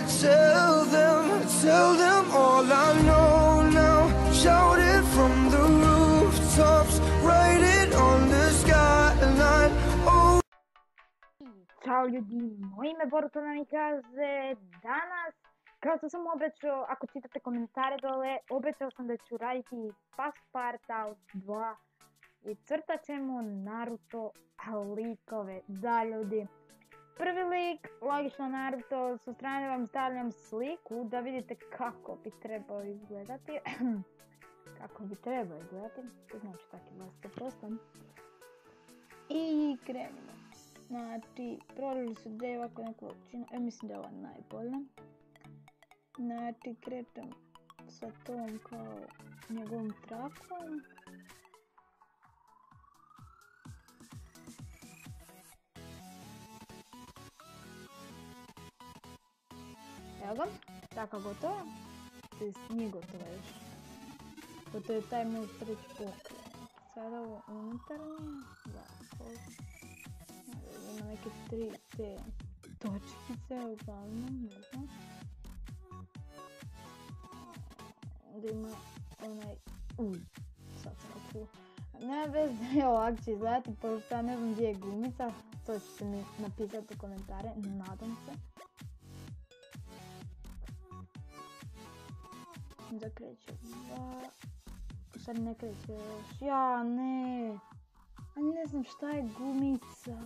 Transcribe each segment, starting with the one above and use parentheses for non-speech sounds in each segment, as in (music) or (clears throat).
tell them, tell them all I know now. Shout it from the rooftops, write it on the skyline. Oh. Ćao ljudi, moje ime Boruto nam kaže danas, kao što sam obećao, ako čitate komentare dole, obećao sam da ću raditi Fast Part Out 2 i crtat ćemo Naruto likove. Da ljudi, prvi lik, logično Naruto, sa strane vam stavljam sliku da vidite kako bi trebao izgledati. (clears throat) kako bi trebao izgledati, to znači tako je 20%. I krenimo. Znači, prodali su dvije ovako neku činu, e mislim da je ova najbolja. Znači, krećem sa tom kao njegovom trakom. To nije gotova još. To je taj moj treći pokret. Sada ovo unutarnje, ovako. Ima neke tri te točkice, uglavnom, ne znam. Onda ima onaj, uj, sad sam ga Nema veze, ovak će pošto ja ne znam gdje je to ćete mi napisati u komentare, nadam se. Da kreće dva, sad ne kreće još, ja ne, a ne znam šta je gumica.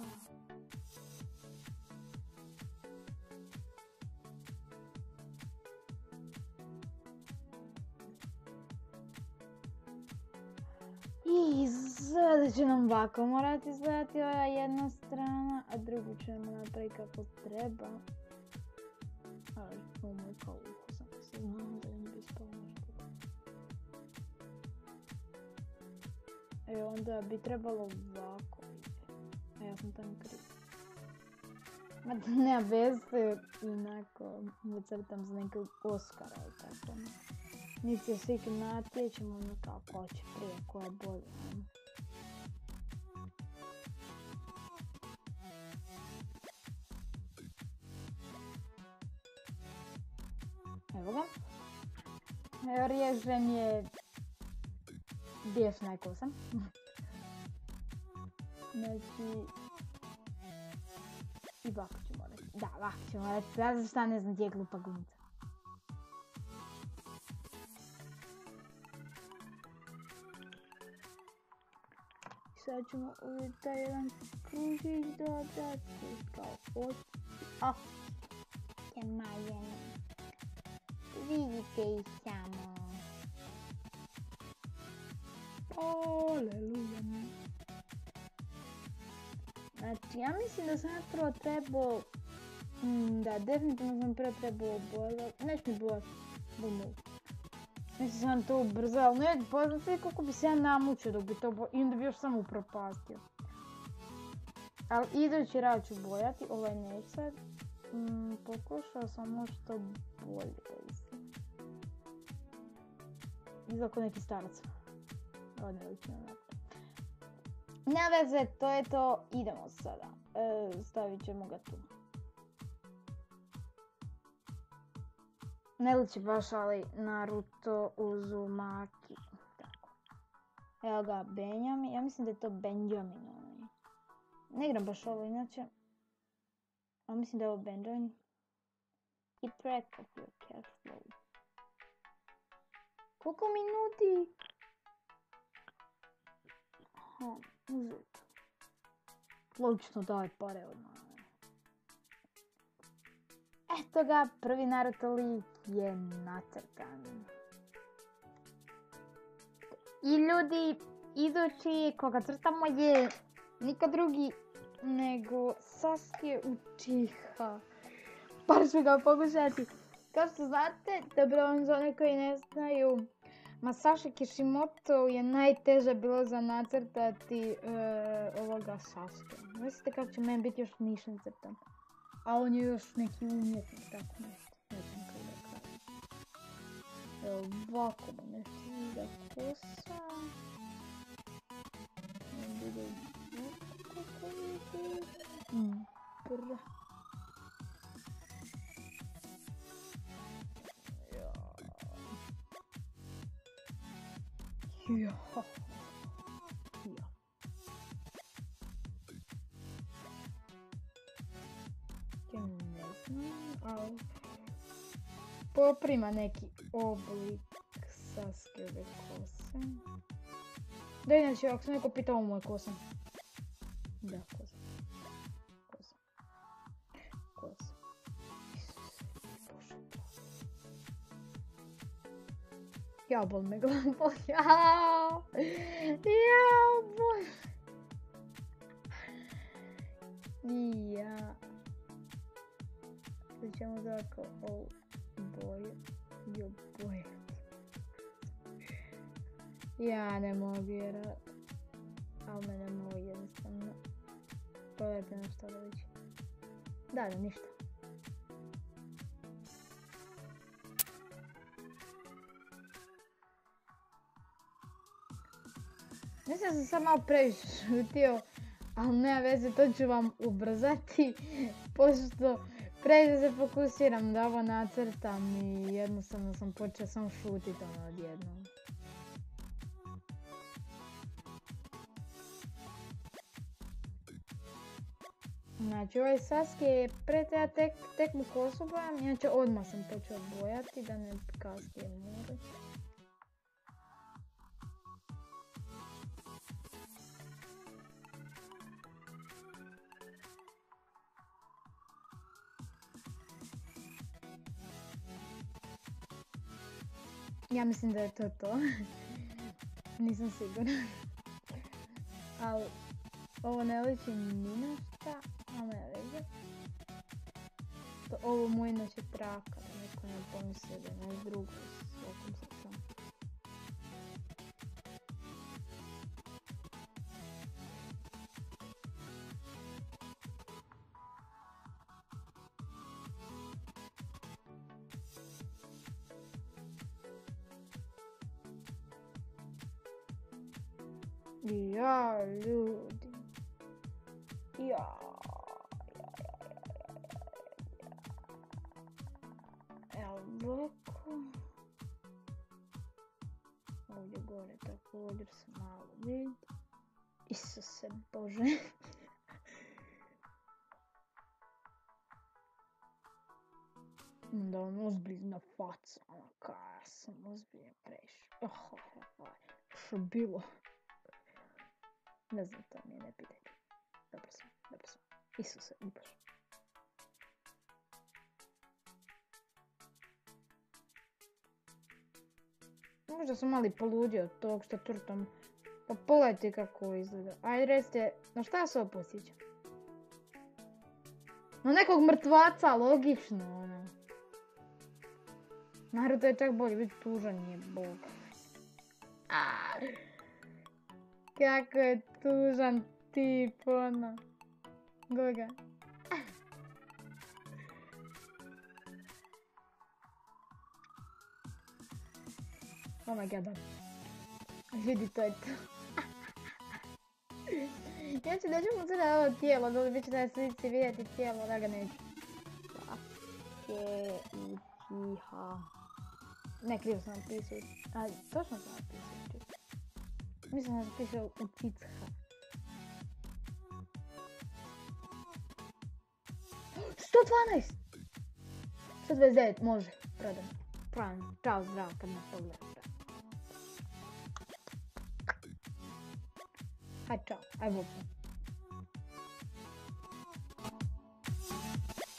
I sada će nam ovako morati izgledati ova jedna strana, a drugu ćemo napraviti kako treba. Ali ovo moj kao E onda bi trebalo ovako. A ja sam tamo kriv. Ma da nema veze, inako mu crtam za nekog Oscara i tako. Mi se svi natječemo ono ko će prije, ko je bolje. Evo ga. Evo riježen je bijesna je kosa. znači... I ovako ćemo morati. Da, ovako ćemo morati. Ja za šta ne znam gdje je glupa gumica. sad ćemo uvijek taj jedan kružić dodati kao oči. Oh, te majene. Vidite Aleluja. Znači, ja mislim da sam prvo trebao... Mm, da, definitivno sam prvo trebao obojati. Neš mi bojati. Bum, Mislim sam to brzo, ali ne, poznati kako bi se ja namučio dok bi to bo... I onda bi još samo upropastio. Ali idući rad ću bojati, ovaj neću sad. Mm, pokušao sam možda bolje. Izgleda neki starac. Ovo ne Ne veze, to je to. Idemo sada. E, stavit ćemo ga tu. Ne liči baš, ali Naruto Uzumaki. Tako. Evo ga, Benjamin. Ja mislim da je to Benjamin. Onaj. Ne igram baš ovo inače. A mislim da je ovo Benjamin. Keep track of your cash flow. Koliko minuti? Aha, uzet. Logično daj pare od Eto ga, prvi Naruto lik je nacrtan. I ljudi, idući koga crtamo je nikad drugi nego Sasuke Uchiha. Pa ću ga pokušati. Kao što znate, dobro za one koji ne znaju, Masashi Kishimoto je najteže bilo za nacrtati uh, ovoga Sasuke. Mislite kako će meni biti još nišan crtan. A on je još neki umjetnik, tako nešto. Ne znam kako da kažem. Evo ovako mu nešto ide kosa. Kako ide. Mm. Ja. Ja. Ne znam, ali poprima neki oblik Saskeve kose. Da inače, ako se neko pita ovo moje kosa. Da, Ja, bol me glava, bol, ja, ja, bol. Ja. Sad ćemo tako ovu boju. Jo, boje. Ja ne mogu vjerovat. Ali jednostavno. Pogledajte na što. Da, da, ništa. Mislim da sam sad malo previše šutio, ali nema veze, to ću vam ubrzati, (laughs) pošto previše se fokusiram da ovo nacrtam i jednostavno sam počeo sam šutit ono odjednom. Znači ovaj Sasuke je pre ja tek, tek mu kosu bojam, inače odmah sam počeo bojati da ne kasnije moram. Ja mislim da je to to. (laughs) Nisam sigurna. Ali ovo ne liči ni na šta, ali ne veze. Ovo mu inače traka, neko ne pomisli da je naš drug Ja, ljudi. Ja. Evo ovako. Ovdje gore također se malo vidi. Isuse Bože. Da on ozbiljna faca, ono kaj ja sam ozbiljno preš. Oh, oh, oh, što bilo? Ne znam, to mi je ne. Dobro sam, dobro sam. Isuse, baš. Možda sam mali poludio od tog što turtom. Pa pogledajte kako izgleda. Ajde recite, na šta se ovo posjeća? Na nekog mrtvaca, logično, ono. Naravno, to je čak bolje biti tužan, nije bog. Aaaa. Kako je tužan tip, ono. Goga. Oh my god. Ljudi, to je to. ja ću neću mu sada ovo tijelo, da li bit će da slici vidjeti tijelo, da ga neću. Sake Uchiha. Ne, krivo sam napisao. A, točno sam napisao. Мисля, че те се отпицаха. Сто дванайст! 129, може. Продам. Правилно. Чао, здраво, към на поглед. Хай, чао. Хай, вълчо.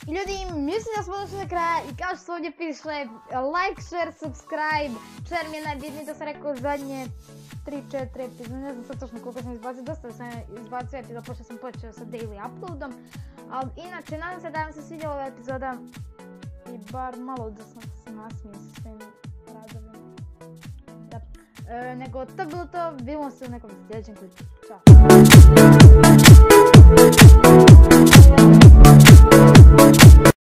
И люди, мисля да сме дошли до края и както се лайк, шер, субскрайб, шер ми е на битните среко задние 3-4 epizode, ne znam sad točno koliko sam izbacio, dosta sam izbacio epizoda pošto sam počeo sa daily uploadom. Ali inače, nadam se da vam se svidjela ova epizoda i bar malo da sam se nasmio sa svim radovima. Da. E, nego to bilo to, vidimo se u nekom sljedećem klipu. Ćao!